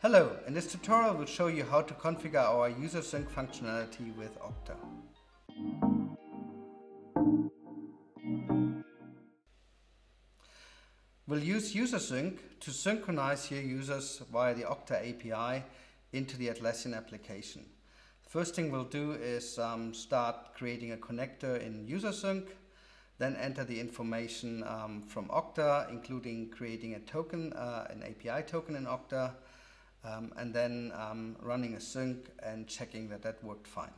Hello, in this tutorial we'll show you how to configure our user sync functionality with Okta. We'll use user sync to synchronize your users via the Okta API into the Atlassian application. First thing we'll do is um, start creating a connector in user sync, then enter the information um, from Okta, including creating a token, uh, an API token in Okta, um, and then um, running a sync and checking that that worked fine.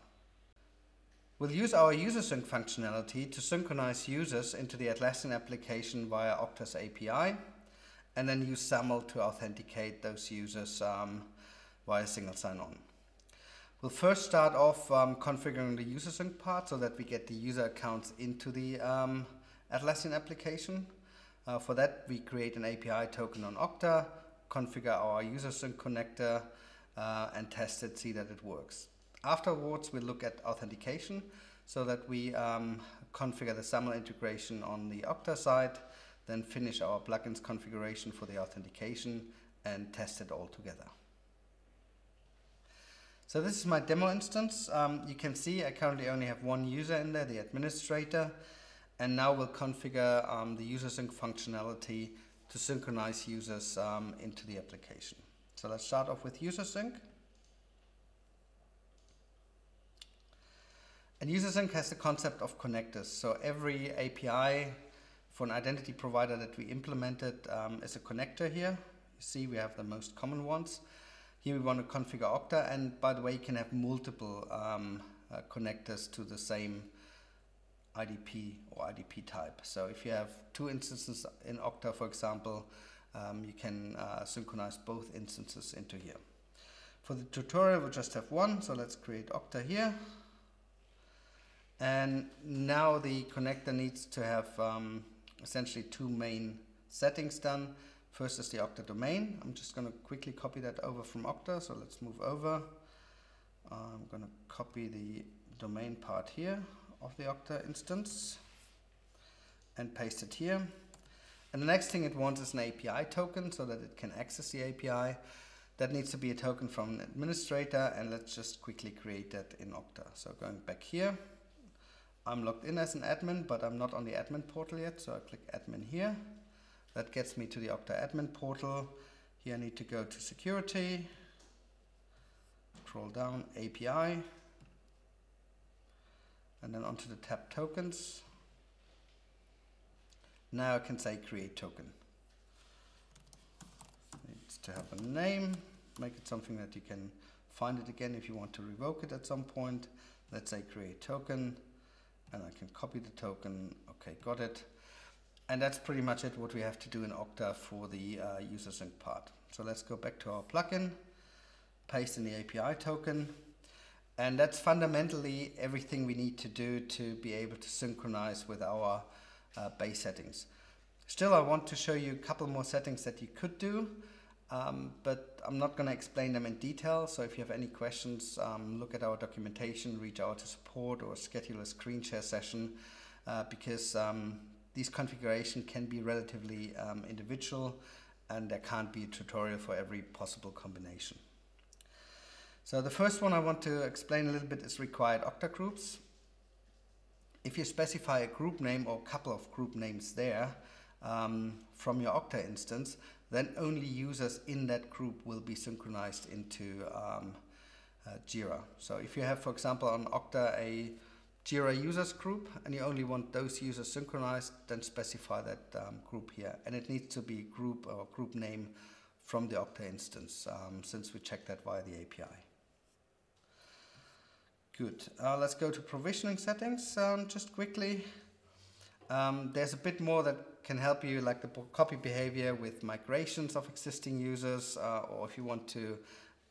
We'll use our user sync functionality to synchronize users into the Atlassian application via Okta's API and then use SAML to authenticate those users um, via single sign-on. We'll first start off um, configuring the user sync part so that we get the user accounts into the um, Atlassian application. Uh, for that, we create an API token on Okta, configure our user sync connector, uh, and test it, see that it works. Afterwards, we look at authentication so that we um, configure the SAML integration on the Okta side, then finish our plugins configuration for the authentication and test it all together. So this is my demo instance. Um, you can see I currently only have one user in there, the administrator, and now we'll configure um, the user sync functionality to synchronize users um, into the application. So let's start off with user sync. And user sync has the concept of connectors. So every API for an identity provider that we implemented um, is a connector here. You see we have the most common ones. Here we want to configure Okta and by the way you can have multiple um, uh, connectors to the same IDP or IDP type. So if you have two instances in Okta, for example, um, you can uh, synchronize both instances into here. For the tutorial, we'll just have one. So let's create Okta here. And now the connector needs to have um, essentially two main settings done. First is the Okta domain. I'm just going to quickly copy that over from Okta. So let's move over. I'm going to copy the domain part here of the Okta instance and paste it here. And the next thing it wants is an API token so that it can access the API. That needs to be a token from an administrator and let's just quickly create that in Okta. So going back here, I'm logged in as an admin, but I'm not on the admin portal yet. So I click admin here. That gets me to the Okta admin portal. Here I need to go to security, scroll down API, and then onto the tab tokens. Now I can say create token. Needs to have a name, make it something that you can find it again if you want to revoke it at some point. Let's say create token and I can copy the token. Okay, got it. And that's pretty much it what we have to do in Okta for the uh, user sync part. So let's go back to our plugin, paste in the API token, and that's fundamentally everything we need to do to be able to synchronize with our uh, base settings. Still, I want to show you a couple more settings that you could do, um, but I'm not going to explain them in detail. So if you have any questions, um, look at our documentation, reach out to support or schedule a screen share session uh, because um, these configuration can be relatively um, individual and there can't be a tutorial for every possible combination. So the first one I want to explain a little bit is required Okta groups. If you specify a group name or a couple of group names there um, from your Okta instance, then only users in that group will be synchronized into um, uh, Jira. So if you have, for example, on Okta a Jira users group and you only want those users synchronized, then specify that um, group here. And it needs to be group or group name from the Okta instance um, since we check that via the API. Good. Uh, let's go to provisioning settings um, just quickly. Um, there's a bit more that can help you like the copy behavior with migrations of existing users uh, or if you want to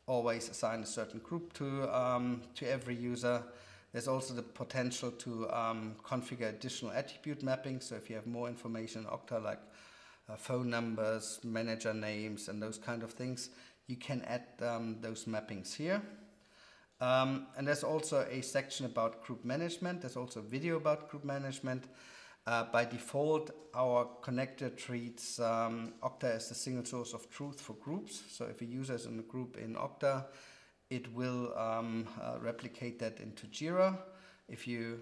always assign a certain group to, um, to every user. There's also the potential to um, configure additional attribute mapping. So if you have more information in Okta like uh, phone numbers, manager names and those kind of things, you can add um, those mappings here. Um, and there's also a section about group management. There's also a video about group management. Uh, by default, our connector treats um, Okta as the single source of truth for groups. So if a user is in a group in Okta, it will um, uh, replicate that into Jira. If you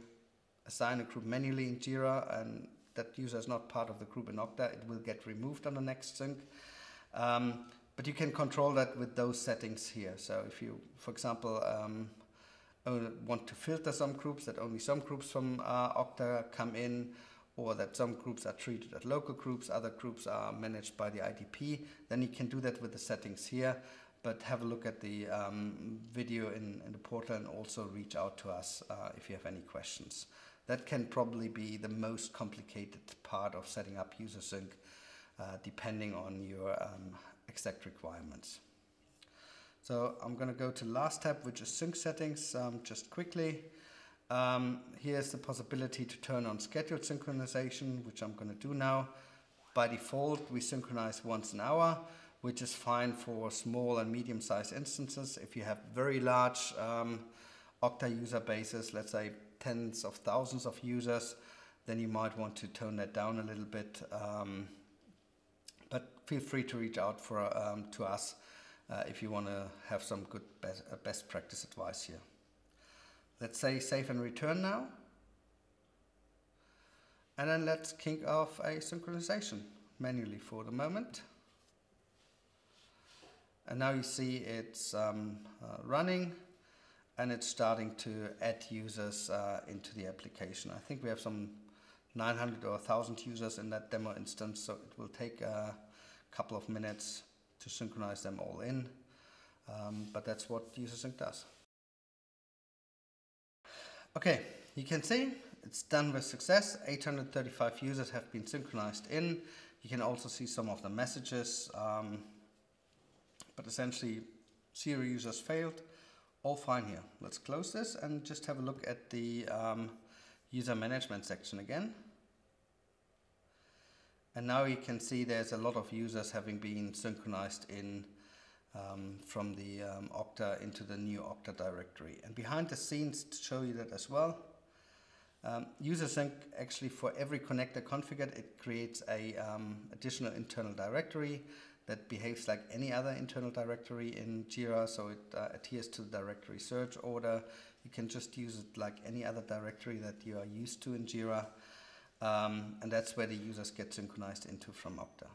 assign a group manually in Jira and that user is not part of the group in Okta, it will get removed on the next sync. Um, but you can control that with those settings here. So if you, for example, um, want to filter some groups, that only some groups from uh, Okta come in, or that some groups are treated as local groups, other groups are managed by the IDP, then you can do that with the settings here. But have a look at the um, video in, in, the portal and also reach out to us uh, if you have any questions. That can probably be the most complicated part of setting up UserSync, uh, depending on your um, exact requirements. So I'm going to go to last tab, which is sync settings, um, just quickly. Um, here's the possibility to turn on scheduled synchronization, which I'm going to do now. By default, we synchronize once an hour, which is fine for small and medium-sized instances. If you have very large um, Okta user bases, let's say tens of thousands of users, then you might want to tone that down a little bit. Um, feel free to reach out for um, to us uh, if you want to have some good best, uh, best practice advice here. Let's say save and return now. And then let's kick off a synchronization manually for the moment. And now you see it's um, uh, running and it's starting to add users uh, into the application. I think we have some 900 or 1000 users in that demo instance, so it will take couple of minutes to synchronize them all in. Um, but that's what UserSync does. Okay, you can see it's done with success. 835 users have been synchronized in. You can also see some of the messages, um, but essentially zero users failed. All fine here. Let's close this and just have a look at the um, user management section again. And now you can see there's a lot of users having been synchronized in um, from the um, Okta into the new Okta directory. And behind the scenes to show you that as well, um, UserSync actually for every connector configured, it creates a um, additional internal directory that behaves like any other internal directory in Jira. So it uh, adheres to the directory search order. You can just use it like any other directory that you are used to in Jira. Um, and that's where the users get synchronized into from Okta.